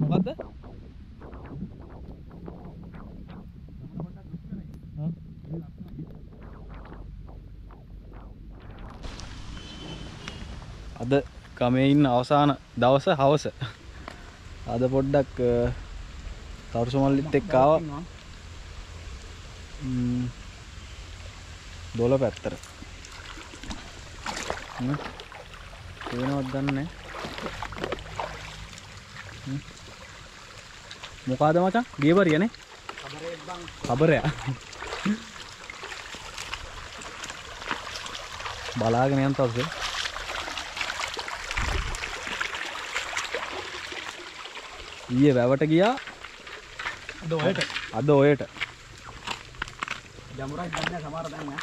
මොකක්ද අද ගමේ ඉන්න අවසාන දවස හවස. අද පොඩ්ඩක් තවරුසු මල්ලිත් එක්ක ආවා. ම්ම්, දොළ පැත්තට. ම්, පේනවද දන්නේ? නැහැ. මොකාද මචං ගේබරියනේ කබරයා බලාගෙන යන් තවසේ ඊයේ වැවට ගියා. අද ඔයට. අද ඔයට. ජමුරක් ගන්න සමහර දැන් නෑ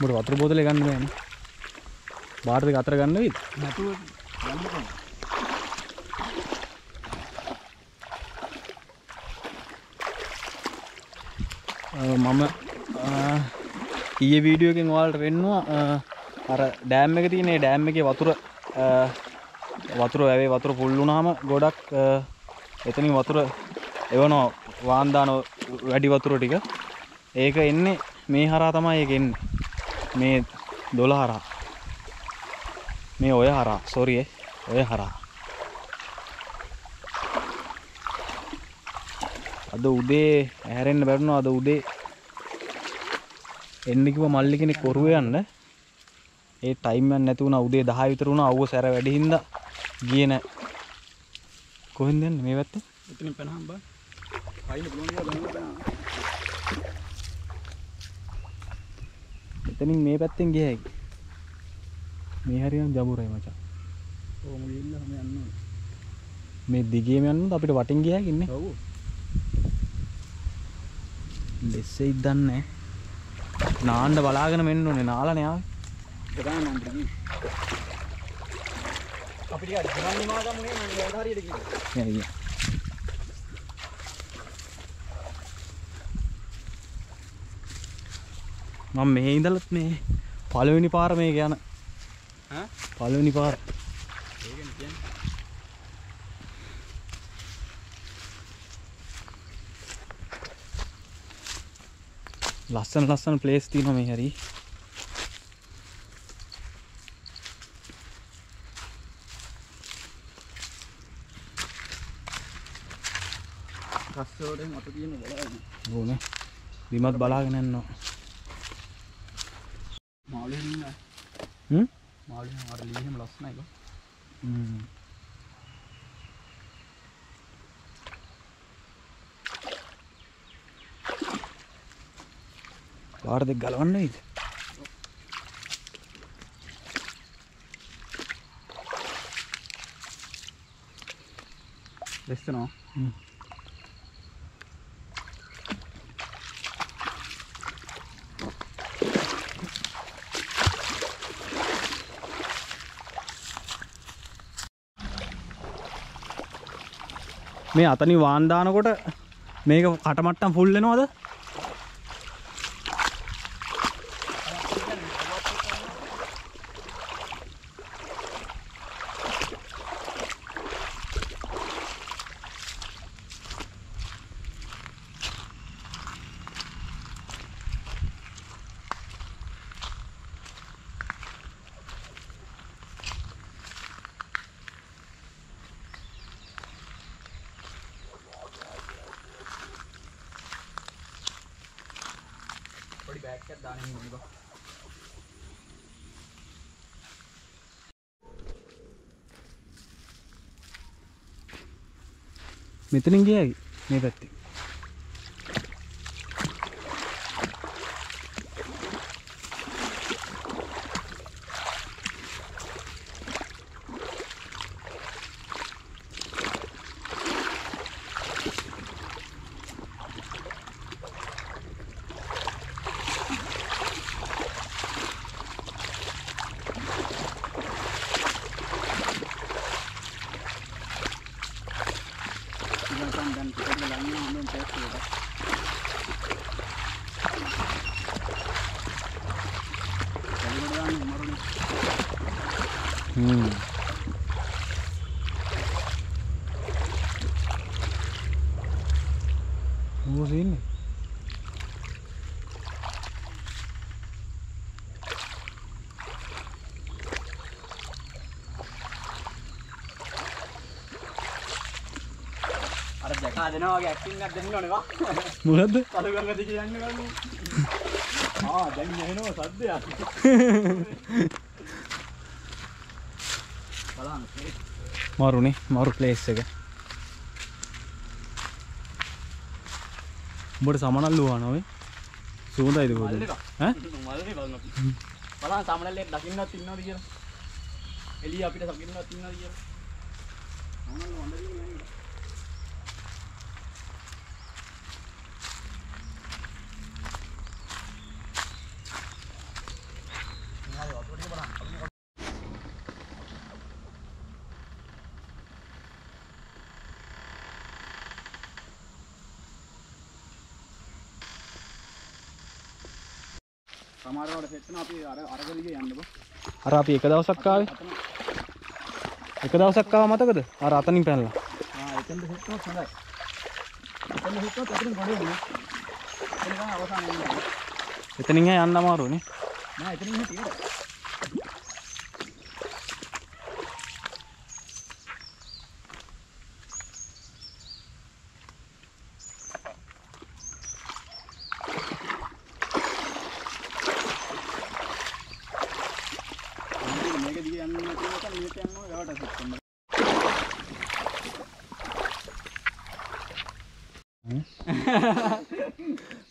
උඹට වතුර බෝතලේ ගන්න බෑනේ. බාර් දෙක අතර ගන්න වෙයිද? නැතුව Ah, මම අ, ඊයේ වීඩියෝ එකෙන් ඔයාලට පෙන්නුවා අ, ah, අර ඩෑම් එක තියෙන ඒ ඩෑම් එකේ වතුර අ, වතුර වැවේ වතුර පුල් වුණාම ගොඩක් අ, එතනින් වතුර එවනවා වාන් දාන වැඩි වතුර ටික. ඒක එන්නේ මේ හරහා තමයි ඒක එන්නේ. මේ දොළ හරහා මේ ඔය හරහා. සෝරි ඔය හරහා. අද උදේ ඇහැරෙන්න බැරුණා. අද උදේ එන්න කිව්ව මල්ලි කෙනෙක් කොරුවේ යන්න. ඒ ටයිම් එක නැති වුණා. උදේ 10 විතර වුණා. අවුව සැර වැඩි හින්දා ගියේ නෑ. කොහෙන්ද යන්නේ මේ පැත්තේ එතනින් පැනහම් බා පයින් පුළුවන් කියලා බලන්න පැනහම් එතනින් මේ පැත්තෙන් ගිය හැකි මේ හරියම ජඹුරයි මචං ඕම ගිහිල්ලා හැම යන්න ඕනේ මේ දිගේම යන්නත් අපිට වටින් ගිය හැකි ඉන්නේ ඔව්. ලෙස්සෙයි දන්නේ නාන්න බලාගෙන මෙන්න ඕනේ නාලනේ ආවේ. ඒක තමයි මම කිව්වේ අපිට ගමන් නිමා ගමුනේ මම වැඩ හරියට කිව්වා. නෑ ගියා. මම මෙහි ඉඳලත් මේ පළවෙනි පාර මේක යන. ඈ? පළවෙනි පාර ඒකනේ කියන්නේ ලස්සන ලස්සන ප්ලේස් තියෙනවා මේ හැරි. රස්සෝඩෙන් අත තියෙන බලන්න ඕනේ. බිමත් බලාගෙන යනවා. මාළුවෙන් ඉන්න. හ්ම්? මාළුවෙන් අර ලීහෙම ලස්සනයි බා හ්ම්. පාර දෙක ගලවන්න මේ අතනි වාන් දානකොට මේක කටමට්ටම් ෆුල් වෙනවද? බෑග් එකක් දාන්න ඕනේ බා මෙතනින් ගියයි මේ පැත්තේ. Hmm. මොකද ඉන්නේ? අර දැකලා දෙනවා වගේ ඇක්ටින් එකක් දෙන්න ඕනේ වා. මොකද්ද? කඩු කරලා දෙක යන්න ගන්න. ආ දැන් එනවා සද්දයක්. මරුනේ මරු ප්ලේස් එක. උඹට සමනල් වුවා නොවේ. සූඳයිද පොඩි ඈ? බලන්න සාමනල්ලෙක් දකින්නවත් ඉන්නවද කියලා. එළිය අපිට දකින්නවත් ඉන්නවද කියලා. සාමනල්ල වන්දලින් යන්නේ. සමහරවට සෙට් වෙනවා අපි අර අරග දිගේ යන්න බෝ. අර අපි එක දවසක් ආවේ එක දවසක් ආව මතකද අර අතනින් පැනලා ආ එතෙන්ද සෙට් වුණොත් හොඳයි. එතෙන්ද සෙට් වුණොත් අතරින් ගොඩ වෙන්නේ. එතන අවසානය. එතනින් යන්න අමාරුනේ නෑ එතනින් ඉන්නේ තියෙන්නේ. මේක දිගේ යන්න තියෙන එක මේක යන්න ඕනේ ගාවට සෙට් වෙන්න.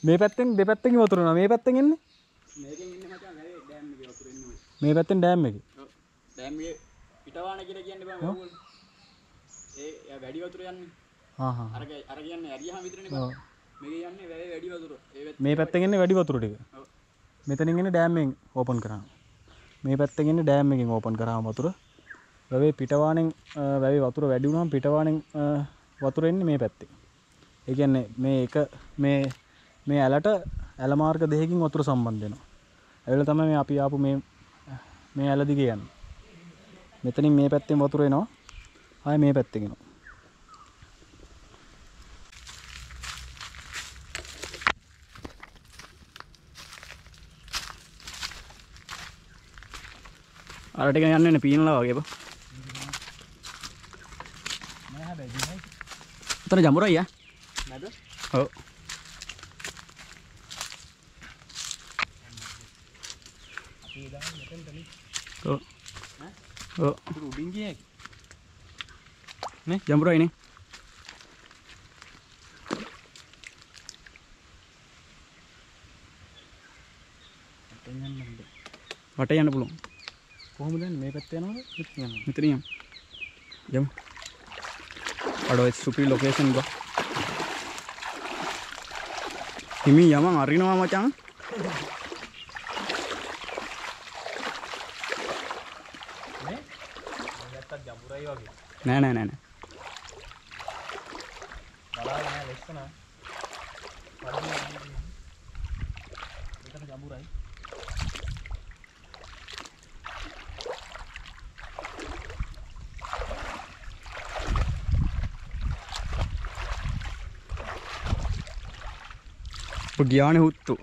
මේ පැත්තෙන් දෙපැත්තකින් වතුරනවා මේ පැත්තෙන් එන්නේ. මේ පැත්තෙන් ඩෑම් එකේ. ඩෑම් එකේ පිටවාන කියලා කියන්නේ බෑ මවුල්. ඒ වැඩි වතුර යන්නේ. හා හා අර අර කියන්නේ ඇරියාම විතරනේ. බං. මේකේ යන්නේ වැරේ වැඩි වතුර. මේ පැත්තෙන් එන්නේ වැඩි වතුර ටික. මෙතනින් එන්නේ ඩෑම් එකෙන් ඕපන් කරාම මේ පැත්තෙන් එන්නේ ඩෑම් එකෙන් ඕපන් කරාම වතුර වැවේ පිටවාණෙන් අ, වැවේ වතුර වැඩි වුණාම පිටවාණෙන් අ, වතුර එන්නේ මේ පැත්තේ ඒ කියන්නේ මේ එක මේ මේ ඇලට ඇල මාර්ග දෙකකින් වතුර සම්බන්ධ වෙනවා. ඇවිල්ලා තමයි මේ අපි ආපු මේ මේ ඇල දිගේ යන්නේ. මෙතනින් මේ පැත්තෙන් වතුර එනවා. ආයේ මේ පැත්තෙන් එනවා. අර ටික යන්න වෙන පීනලා වගේ බං. නෑ හැබැයි උතන ජඹුරයි යා. නැද ඔව්. අපි දාන්නේ මෙතෙන්ටනේ ඔව්. ඔව්. උඩ උඩින් ගියේ ජඹුරයිනේ. මෙතෙන් යන්න බෑ වටේ යන්න පුළුවන්. කොහොමද යන්නේ මේ පැත්තේ යනවද මෙතන යනවද මෙතන යමු. යමු. අඩෝ සුපිරි ලොකේෂන් බා. හිමි යමන් අරිනවා මචං. නේ නෑ නෑ නෑ. බලාගෙන නෑ ලස්සන මෙතන ජඹුරයි ඔබ ගියානේ හුත්තු.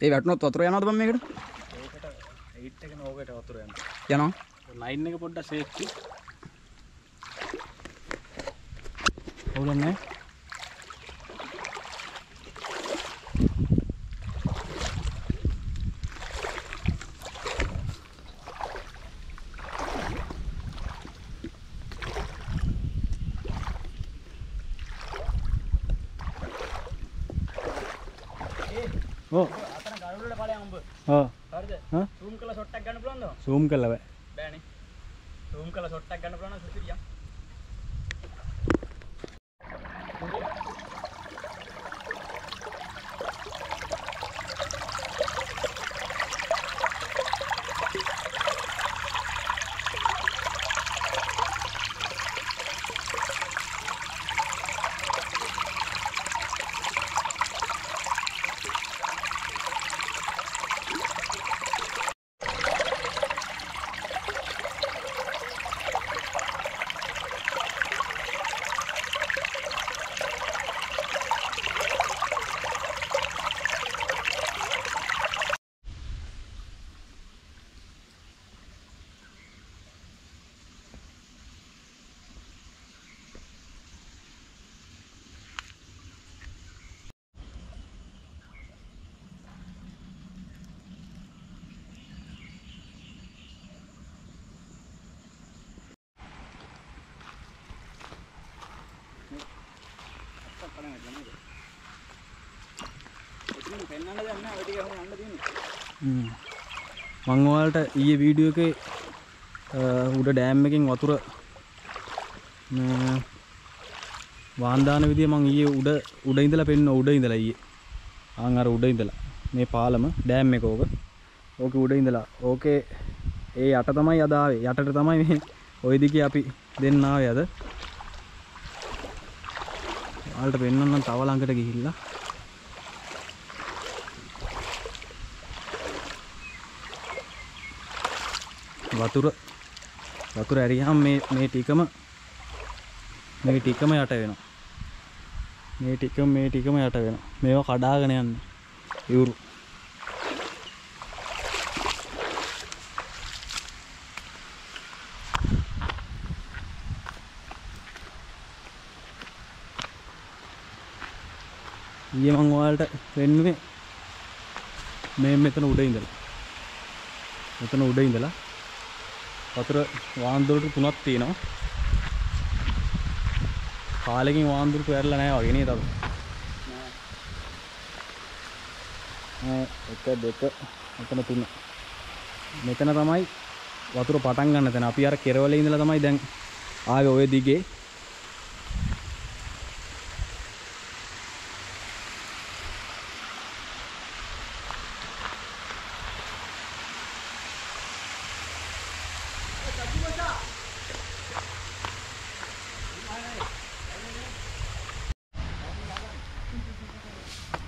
ඒ වැටුනොත් වතුර යනවද බං මේකට? ඒකට 8 එක නෝකට වතුර යනවා යනවා. 9 එක පොඩ්ඩක් සේෆ්ටි හවුලන්නේ ඕ අතන ගල් වලට ඵලයන් උඹ. ඔව් හරිද? හා zoom කරලා shot එකක් ගන්න පුළුවන්ද? zoom කරලා බෑ බෑනේ. zoom කරලා shot එකක් ගන්න පුළුවන් නම් සුපිරියක්. පෙන්වන්න දෙයක් නැහැ. ඔය ටික එහෙම යන්න තියෙන්නේ. මං ඔයාලට ඊයේ වීඩියෝ එකේ අ, උඩ ඩෑම් එකෙන් වතුර ම, වාන්දාන විදිය මං ඊයේ උඩ උඩ ඉඳලා පෙන්න උඩ ඉඳලා ඊයේ. ආන් අර උඩ ඉඳලා. මේ පාලම ඩෑම් එක ඕක. ඕකේ උඩ ඉඳලා. ඕකේ ඒ යට තමයි අද ආවේ. යටට තමයි මේ ওই දිගේ අපි දෙන්න ආවේ අද. ඔයාලට පෙන්වන්නම් තව ළඟට ගිහිල්ලා. වතුර වතුර ඇරියහම මේ මේ ටිකම මේ ටිකම යට වෙනවා. මේ ටිකම මේ ටිකම යට වෙනවා. මේවා කඩාගෙන යන්න. ඉවුරු. ඊයේ මං ඔයාලට වෙන්නුවේ මේ මෙතන උඩ ඉඳලා. මෙතන උඩ ඉඳලා වතුර වාන්දුරට තුනක් තියෙනවා. කාලෙකින් වාන්දුරට වැරලා නැහැ වගේ නේද අපි? නෑ, එක දෙක මෙතන තුන. මෙතන තමයි වතුර පටන් ගන්න තැන. අපි අර කෙරවලේ ඉඳලා තමයි දැන් ආවේ ওই දිගේ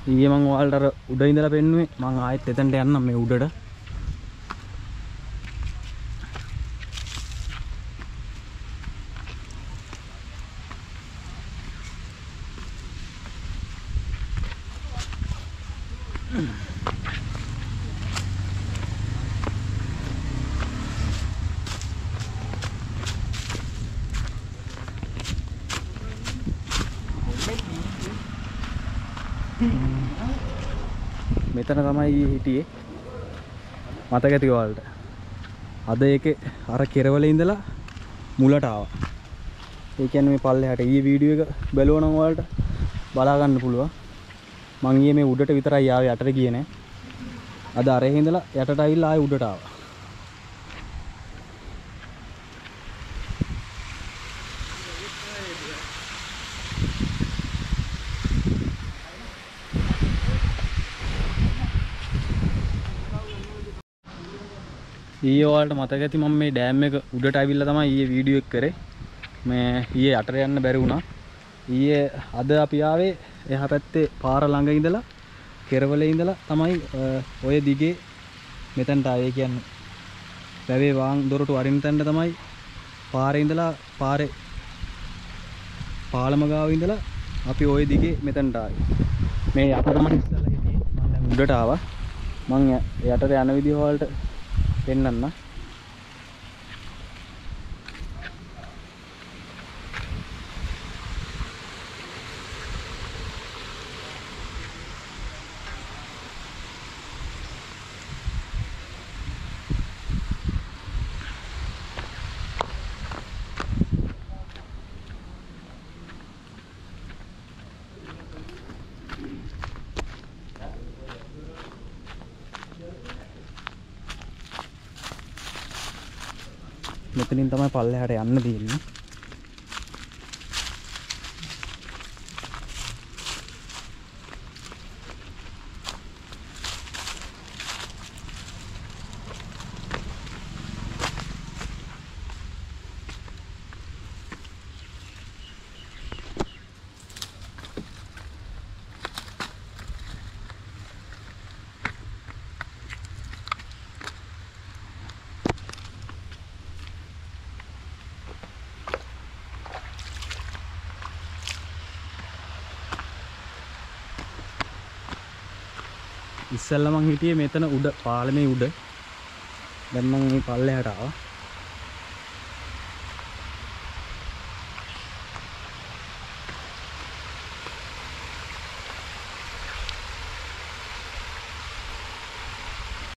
ඊයේ මං ඔයාලට අර උඩ ඉඳලා පෙන්නුවේ. මං ආයෙත් එතනට යන්නම් මේ උඩට. මෙතන තමයි හිටියේ. මතක ඇති ඔයාලට. අද ඒකේ අර කෙරවල ඉඳලා මුලට ආවා. ඒ කියන්නේ මේ පල්ලෙහාට ඊයේ වීඩියෝ එක බැලුවා නම් ඔයාලට බලා ගන්න පුළුවන්. මං ඊයේ මේ උඩට විතරයි ආවේ යටට ගියේ නෑ. අද අරේ ඉඳලා යටට ආවිල්ලා ආයේ උඩට ආවා. ඊයේ ඔයාලට මතක ඇති මම මේ ඩෑම් එක උඩට ඇවිල්ලා තමයි ඊයේ වීඩියෝ එක කරේ. මේ ඊයේ යටට යන්න බැරි වුණා. ඊයේ අද අපි ආවේ එහා පැත්තේ පාර ළඟ ඉඳලා කෙරවලේ ඉඳලා තමයි අ, ඔය දිගේ මෙතනට ආවේ කියන්නේ. වැවේ වාන් දොරටු අරින්න තැනට තමයි පාරේ ඉඳලා පාරේ පාලම ගාව ඉඳලා අපි ওই දිගේ මෙතනට ආවේ. මේ යට තමයි ඉස්සලා හිටියේ. මම දැන් උඩට ආවා. මං ය- යටට යන විදිහ වලට පෙන්වන්න මෙතනින් තමයි පල්ලෙහාට යන්න තියෙන්නේ. ඉස්සල්ලා මං හිටියේ මෙතන උඩ පාලමේ උඩ. දැන් මං මේ පල්ලෙහාට ආවා.